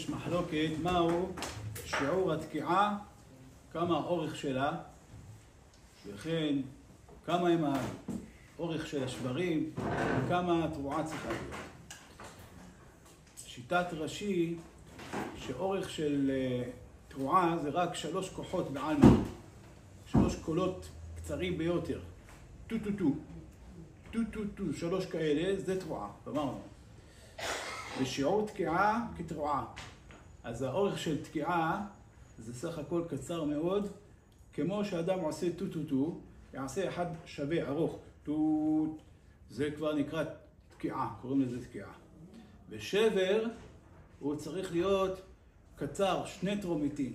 יש מחלוקת מהו שיעור התקיעה, כמה האורך שלה, וכן כמה הם האורך של השברים, וכמה התרועה צריכה להיות. שיטת רש"י, שאורך של אה, תרועה זה רק שלוש כוחות בעלמא, שלוש קולות קצרים ביותר, טו טו טו, טו טו טו, שלוש כאלה, זה תרועה, אמרנו. ושיעור תקיעה כתרועה. אז האורך של תקיעה זה סך הכל קצר מאוד, כמו שאדם עושה טו טו טו, יעשה אחד שווה ארוך, טו, זה כבר נקרא תקיעה, קוראים לזה תקיעה. ושבר הוא צריך להיות קצר, שני טרומיטין,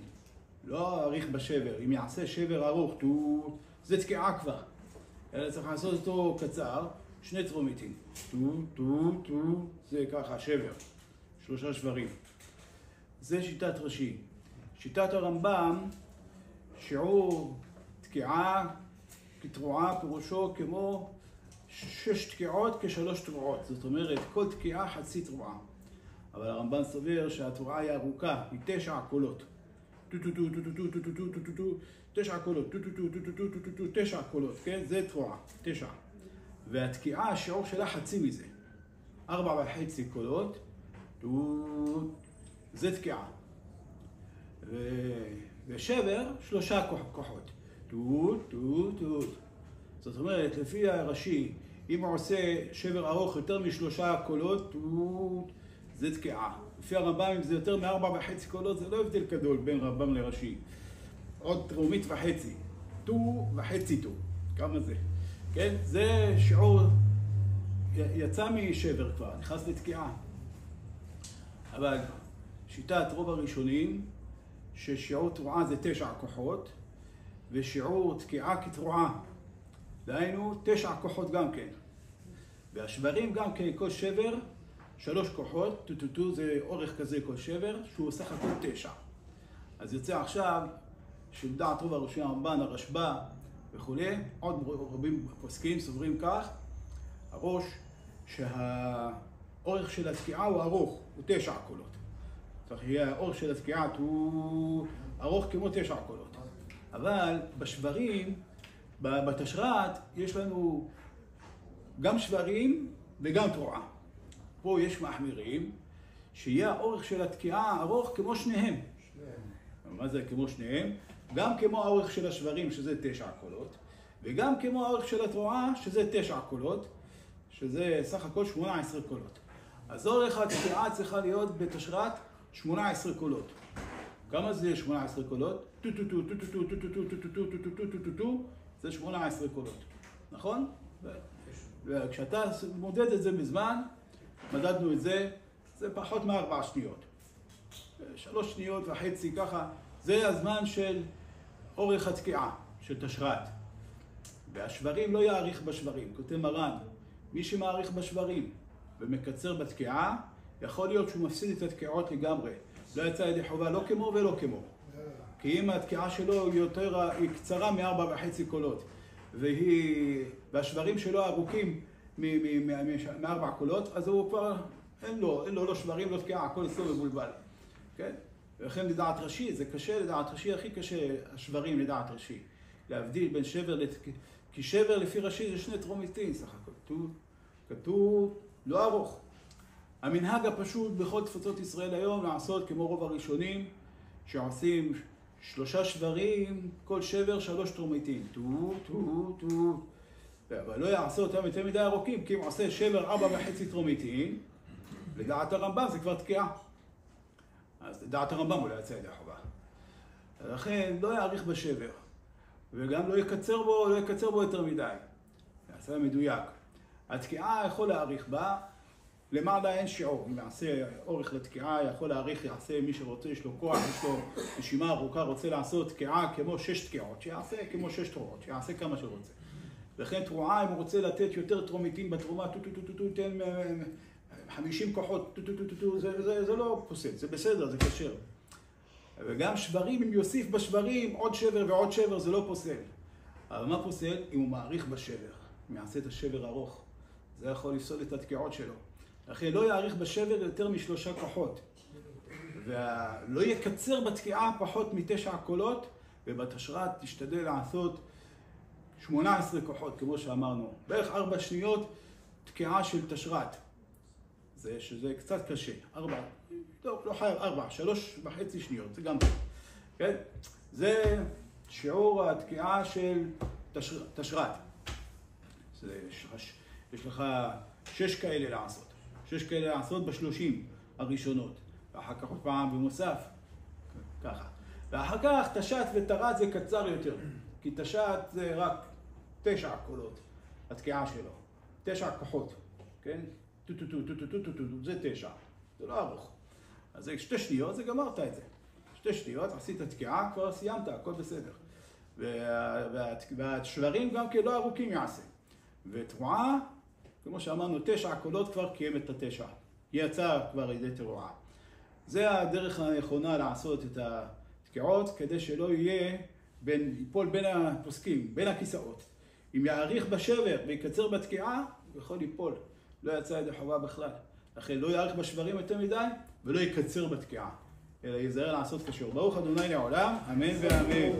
לא יאריך בשבר. אם יעשה שבר ארוך, טו, זה תקיעה כבר. אלא צריך לעשות אותו קצר, שני טרומיטין. טו, טו, טו, זה ככה, שבר. שלושה שברים. זה שיטת רש"י. שיטת הרמב"ם, שיעור תקיעה כתרועה פירושו כמו שש תקיעות כשלוש תרועות. זאת אומרת, כל תקיעה חצי תרועה. אבל הרמב"ם סובר שהתרועה היא ארוכה, היא תשע קולות. תשע קולות, תשע קולות, כן? זה תרועה, תשע. והתקיעה, השיעור שלה חצי מזה. ארבע וחצי קולות, זה תקיעה. ושבר, שלושה כוחות. טוט, טוט, טוט. זאת אומרת, לפי הראשי, אם הוא עושה שבר ארוך יותר משלושה קולות, טוט, זה תקיעה. לפי הרמב"ם, אם זה יותר מארבע וחצי קולות, זה לא הבדל גדול בין רמב"ם לראשי. עוד טרומית וחצי. טו וחצי טו. כמה זה? כן? זה שיעור, יצא משבר כבר, נכנס לתקיעה. אבל שיטת רוב הראשונים, ששיעור תרועה זה תשע כוחות, ושיעור תקיעה כתרועה. דהיינו, תשע כוחות גם כן. והשברים גם כן, כל שבר, שלוש כוחות, טו-טו-טו זה אורך כזה כל שבר, שהוא סך הכל תשע. אז יוצא עכשיו, שלדעת רוב הראשי הרמב"ן, הרשב"א וכולי, עוד רבים פוסקים סוברים כך, הראש שהאורך של התקיעה הוא ארוך, הוא תשע קולות. צריך יהיה האורך של התקיעה הוא ארוך כמו תשע קולות. אבל בשברים, בתשרת, יש לנו גם שברים וגם תרועה. פה יש מחמירים, שיהיה האורך של התקיעה ארוך כמו שניהם. שניהם. מה זה כמו שניהם? גם כמו האורך של השברים, שזה תשע קולות, וגם כמו האורך של התרועה, שזה תשע קולות, שזה סך הכל שמונה עשרה קולות. אז אורך התקיעה צריכה להיות בתשר"ת 18 קולות. כמה זה 18 קולות? טו טו טו טו טו טו טו טו טו טו טו טו טו טו טו טו טו טו זה 18 קולות, נכון? וכשאתה מודד את זה בזמן, מדדנו את זה, זה פחות מארבע שניות. שלוש שניות וחצי ככה, זה הזמן של אורך התקיעה, של תשרת. והשברים לא יאריך בשברים, כותב מרן. מי שמאריך בשברים ומקצר בתקיעה, יכול להיות שהוא מפסיד את התקיעות לגמרי. לא יצא ידי חובה לא כמו ולא כמו. כי אם התקיעה שלו יותר, היא קצרה מארבע וחצי קולות, והיא, והשברים שלו ארוכים מארבע קולות, אז הוא כבר, אין לו, אין לו לא שברים, לא תקיעה, הכל אצלו מבולבל. כן? ולכן לדעת ראשי, זה קשה לדעת ראשי, הכי קשה השברים לדעת ראשי. להבדיל בין שבר לתקיעה. כי שבר לפי ראשי זה שני טרומיטין סך הכל. כתוב, כתוב לא ארוך. המנהג הפשוט בכל תפוצות ישראל היום לעשות כמו רוב הראשונים, שעושים שלושה שברים, כל שבר שלוש טרומיטין. טו, טו, טו. אבל לא יעשה אותם יותר מדי ארוכים, כי אם עושה שבר ארבע וחצי טרומיטין, לדעת הרמב"ם זה כבר תקיעה. אז לדעת הרמב"ם הוא לא יצא ידי החובה. לכן לא יאריך בשבר, וגם לא יקצר בו, לא יקצר בו יותר מדי. יעשה מדויק. התקיעה יכול להאריך בה, למעלה אין שיעור. אם יעשה אורך לתקיעה, יכול להאריך, יעשה מי שרוצה, יש לו כוח, יש לו נשימה ארוכה, רוצה לעשות תקיעה כמו שש תקיעות, שיעשה כמו שש תרועות, שיעשה כמה שרוצה. וכן תרועה, אם הוא רוצה לתת יותר טרומיטין בתרועה, טו טו טו טו טו, תן 50 כוחות, טו טו טו טו טו, זה, זה, זה לא פוסל, זה בסדר, זה כשר. וגם שברים, אם יוסיף בשברים עוד שבר ועוד שבר, זה לא פוסל. אבל מה פוסל? אם הוא מאריך בשבר, אם יעשה את השבר ארוך. זה יכול לפסול את התקיעות שלו. לכן לא יאריך בשבר יותר משלושה כוחות. ולא יקצר בתקיעה פחות מתשע קולות, ובתשרת תשתדל לעשות 18 כוחות, כמו שאמרנו. בערך ארבע שניות תקיעה של תשרת. זה שזה קצת קשה. ארבע, לא, לא חייב ארבע, שלוש וחצי שניות, זה גם טוב. כן? זה שיעור התקיעה של תשר, תשרת. זה, יש לך שש כאלה לעשות. שש כאלה לעשות בשלושים הראשונות. ואחר כך עוד פעם במוסף, ככה. ואחר כך תש"ת ותר"ת זה קצר יותר. כי תש"ת זה רק תשע קולות, התקיעה שלו. תשע כוחות, כן? טו טו טו טו טו טו טו טו זה תשע. זה לא ארוך. אז שתי שניות, זה גמרת את זה. שתי שניות, עשית תקיעה, כבר סיימת, הכל בסדר. והשברים גם כן לא ארוכים יעשה. ותרועה, כמו שאמרנו, תשע קולות כבר קיים את התשע. יצא כבר ידי תרועה. זה הדרך הנכונה לעשות את התקיעות, כדי שלא יהיה בין, ייפול בין הפוסקים, בין הכיסאות. אם יאריך בשבר ויקצר בתקיעה, הוא יכול ליפול. לא יצא ידי חובה בכלל. לכן לא יאריך בשברים יותר מדי, ולא יקצר בתקיעה. אלא ייזהר לעשות קשור. ברוך אדוני לעולם, אמן ואמן.